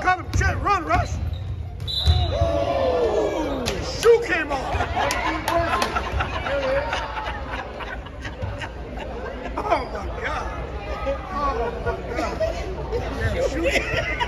Cut him, shit, run, rush. Ooh, shoe came off. oh my god. Oh my god. Yeah, shoe.